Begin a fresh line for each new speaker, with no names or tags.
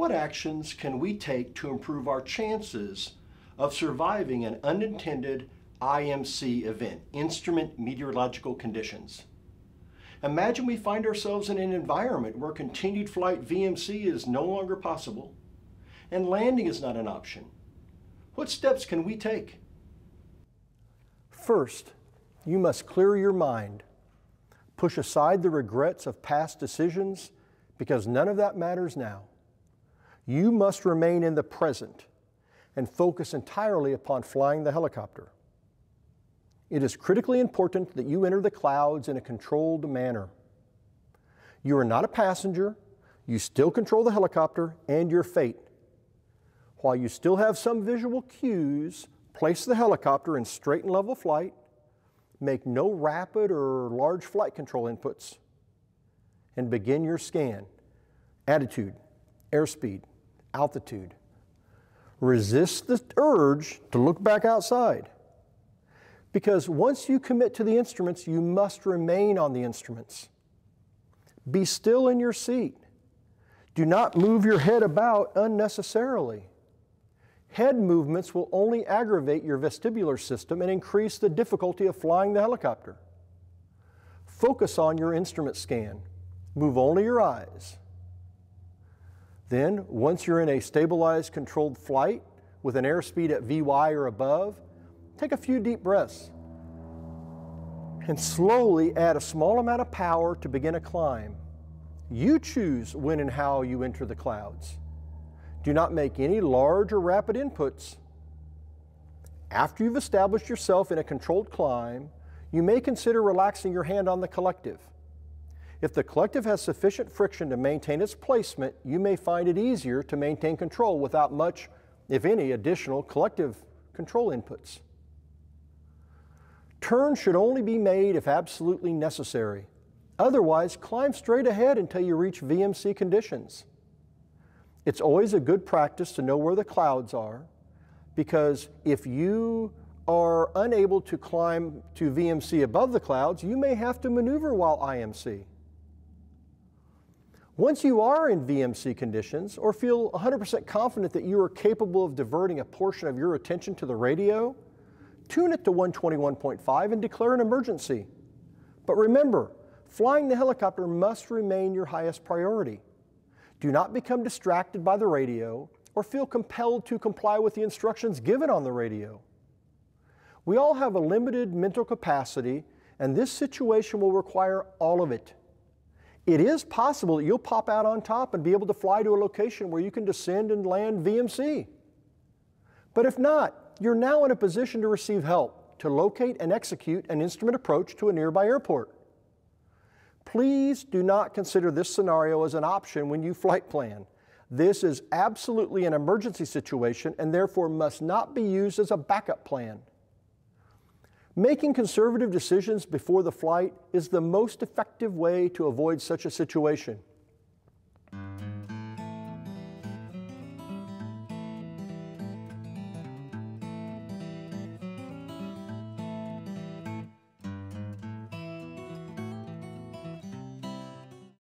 What actions can we take to improve our chances of surviving an unintended IMC event, instrument meteorological conditions? Imagine we find ourselves in an environment where continued flight VMC is no longer possible and landing is not an option. What steps can we take?
First, you must clear your mind. Push aside the regrets of past decisions because none of that matters now. You must remain in the present and focus entirely upon flying the helicopter. It is critically important that you enter the clouds in a controlled manner. You are not a passenger, you still control the helicopter and your fate. While you still have some visual cues, place the helicopter in straight and level flight, make no rapid or large flight control inputs, and begin your scan. Attitude, airspeed, altitude. Resist the urge to look back outside. Because once you commit to the instruments, you must remain on the instruments. Be still in your seat. Do not move your head about unnecessarily. Head movements will only aggravate your vestibular system and increase the difficulty of flying the helicopter. Focus on your instrument scan. Move only your eyes. Then, once you're in a stabilized, controlled flight with an airspeed at VY or above, take a few deep breaths and slowly add a small amount of power to begin a climb. You choose when and how you enter the clouds. Do not make any large or rapid inputs. After you've established yourself in a controlled climb, you may consider relaxing your hand on the collective. If the collective has sufficient friction to maintain its placement, you may find it easier to maintain control without much, if any, additional collective control inputs. Turns should only be made if absolutely necessary. Otherwise, climb straight ahead until you reach VMC conditions. It's always a good practice to know where the clouds are because if you are unable to climb to VMC above the clouds, you may have to maneuver while IMC. Once you are in VMC conditions or feel 100% confident that you are capable of diverting a portion of your attention to the radio, tune it to 121.5 and declare an emergency. But remember, flying the helicopter must remain your highest priority. Do not become distracted by the radio or feel compelled to comply with the instructions given on the radio. We all have a limited mental capacity, and this situation will require all of it. It is possible that you'll pop out on top and be able to fly to a location where you can descend and land VMC. But if not, you're now in a position to receive help to locate and execute an instrument approach to a nearby airport. Please do not consider this scenario as an option when you flight plan. This is absolutely an emergency situation and therefore must not be used as a backup plan. Making conservative decisions before the flight is the most effective way to avoid such a situation.